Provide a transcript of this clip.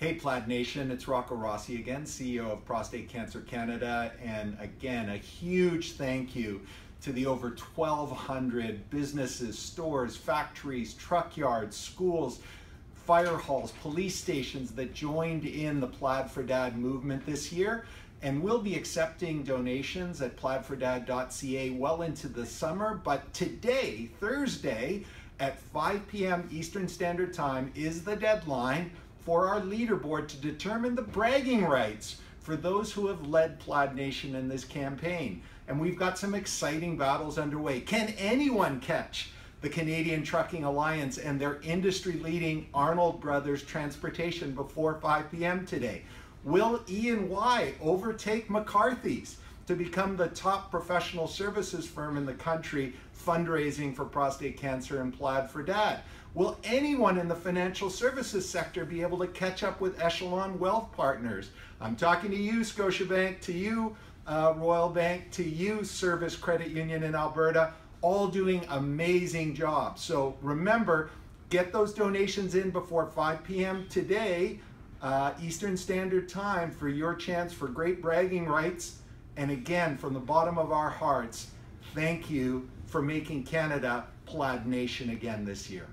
Hey Plaid Nation, it's Rocco Rossi again, CEO of Prostate Cancer Canada, and again, a huge thank you to the over 1,200 businesses, stores, factories, truck yards, schools, fire halls, police stations that joined in the Plaid for Dad movement this year. And we'll be accepting donations at plaidfordad.ca well into the summer. But today, Thursday, at 5 p.m. Eastern Standard Time, is the deadline for our leaderboard to determine the bragging rights for those who have led Plaid Nation in this campaign. And we've got some exciting battles underway. Can anyone catch the Canadian Trucking Alliance and their industry leading Arnold Brothers Transportation before 5 p.m. today? Will E&Y overtake McCarthy's to become the top professional services firm in the country fundraising for prostate cancer and Plaid for Dad? Will anyone in the financial services sector be able to catch up with Echelon Wealth Partners? I'm talking to you, Scotiabank, to you, uh, Royal Bank, to you, Servus Credit Union in Alberta, all doing amazing jobs. So remember, get those donations in before 5 p.m. today, uh, Eastern Standard Time, for your chance for great bragging rights. And again, from the bottom of our hearts, thank you for making Canada Plaid Nation again this year.